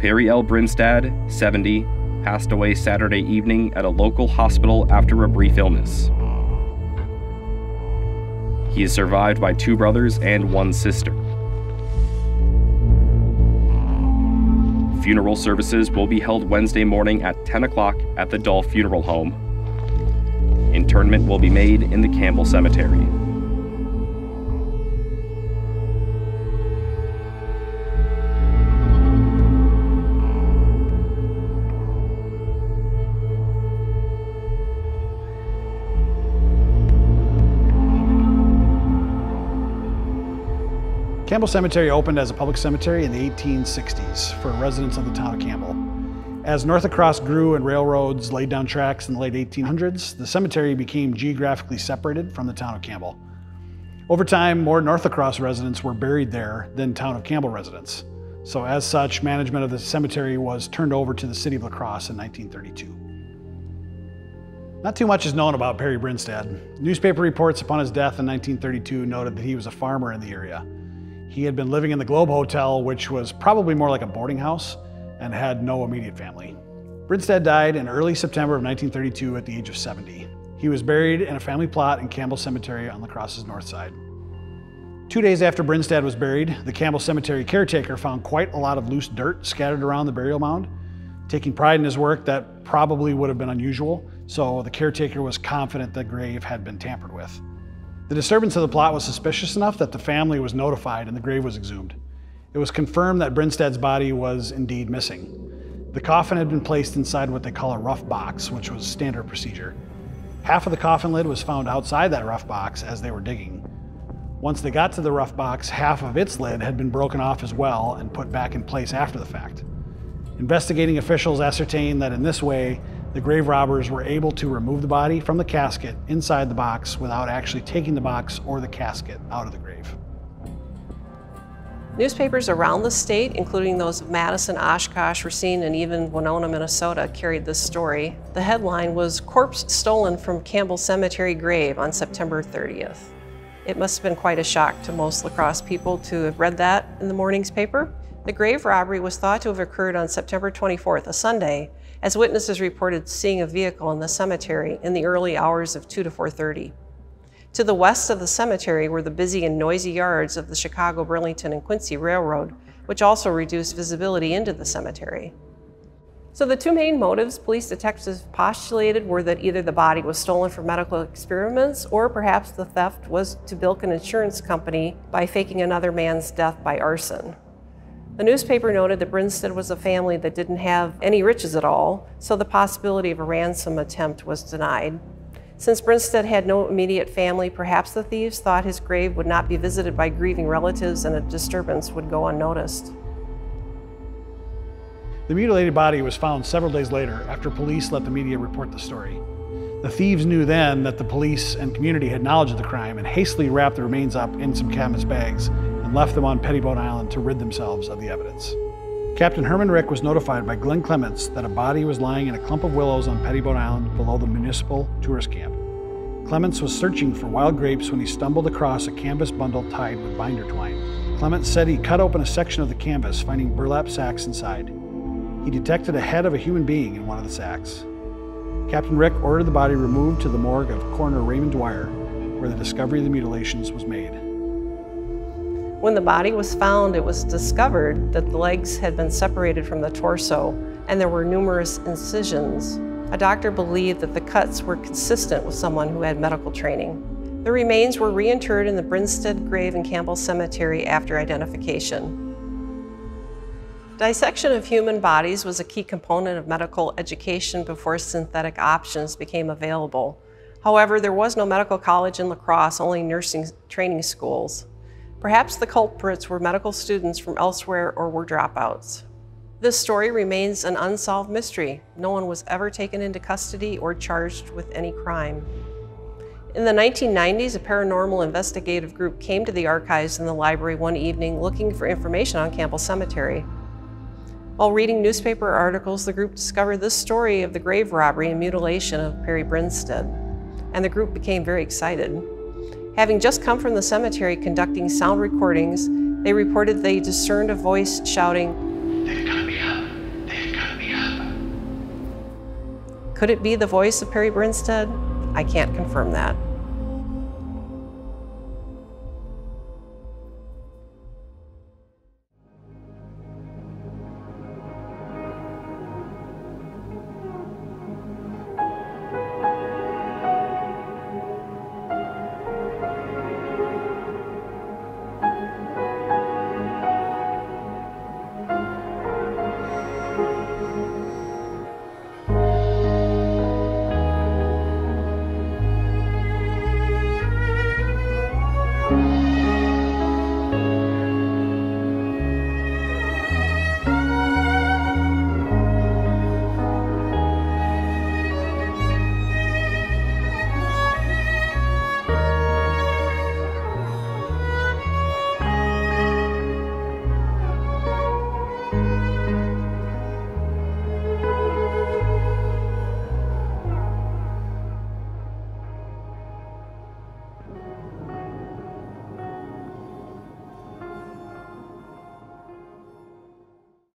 Perry L. Brinstad, 70, passed away Saturday evening at a local hospital after a brief illness. He is survived by two brothers and one sister. Funeral services will be held Wednesday morning at 10 o'clock at the Dull Funeral Home. Interment will be made in the Campbell Cemetery. Campbell Cemetery opened as a public cemetery in the 1860s for residents of the town of Campbell. As North La Crosse grew and railroads laid down tracks in the late 1800s, the cemetery became geographically separated from the town of Campbell. Over time, more North La Crosse residents were buried there than town of Campbell residents. So as such, management of the cemetery was turned over to the city of La Crosse in 1932. Not too much is known about Perry Brinstad. Newspaper reports upon his death in 1932 noted that he was a farmer in the area. He had been living in the Globe Hotel, which was probably more like a boarding house, and had no immediate family. Brinstead died in early September of 1932 at the age of 70. He was buried in a family plot in Campbell Cemetery on La Crosse's north side. Two days after Brinstead was buried, the Campbell Cemetery caretaker found quite a lot of loose dirt scattered around the burial mound. Taking pride in his work, that probably would have been unusual, so the caretaker was confident the grave had been tampered with. The disturbance of the plot was suspicious enough that the family was notified and the grave was exhumed. It was confirmed that Brinstad's body was indeed missing. The coffin had been placed inside what they call a rough box, which was standard procedure. Half of the coffin lid was found outside that rough box as they were digging. Once they got to the rough box, half of its lid had been broken off as well and put back in place after the fact. Investigating officials ascertained that in this way, the grave robbers were able to remove the body from the casket inside the box without actually taking the box or the casket out of the grave. Newspapers around the state, including those of Madison, Oshkosh, Racine, and even Winona, Minnesota, carried this story. The headline was Corpse Stolen from Campbell Cemetery Grave on September 30th. It must have been quite a shock to most La Crosse people to have read that in the morning's paper. The grave robbery was thought to have occurred on September 24th, a Sunday, as witnesses reported seeing a vehicle in the cemetery in the early hours of 2 to 4.30. To the west of the cemetery were the busy and noisy yards of the Chicago, Burlington, and Quincy Railroad, which also reduced visibility into the cemetery. So the two main motives police detectives postulated were that either the body was stolen for medical experiments or perhaps the theft was to bilk an insurance company by faking another man's death by arson. The newspaper noted that Brinstead was a family that didn't have any riches at all, so the possibility of a ransom attempt was denied. Since Brinstead had no immediate family, perhaps the thieves thought his grave would not be visited by grieving relatives and a disturbance would go unnoticed. The mutilated body was found several days later after police let the media report the story. The thieves knew then that the police and community had knowledge of the crime and hastily wrapped the remains up in some canvas bags and left them on Pettibone Island to rid themselves of the evidence. Captain Herman Rick was notified by Glenn Clements that a body was lying in a clump of willows on Pettibone Island below the municipal tourist camp. Clements was searching for wild grapes when he stumbled across a canvas bundle tied with binder twine. Clements said he cut open a section of the canvas, finding burlap sacks inside. He detected a head of a human being in one of the sacks. Captain Rick ordered the body removed to the morgue of coroner Raymond Dwyer, where the discovery of the mutilations was made. When the body was found, it was discovered that the legs had been separated from the torso and there were numerous incisions. A doctor believed that the cuts were consistent with someone who had medical training. The remains were reinterred in the Brinstad grave in Campbell Cemetery after identification. Dissection of human bodies was a key component of medical education before synthetic options became available. However, there was no medical college in La Crosse, only nursing training schools. Perhaps the culprits were medical students from elsewhere or were dropouts. This story remains an unsolved mystery. No one was ever taken into custody or charged with any crime. In the 1990s, a paranormal investigative group came to the archives in the library one evening looking for information on Campbell Cemetery. While reading newspaper articles, the group discovered this story of the grave robbery and mutilation of Perry Brinstead, and the group became very excited. Having just come from the cemetery conducting sound recordings, they reported they discerned a voice shouting, They're coming up! They're coming up! Could it be the voice of Perry Brinstead? I can't confirm that.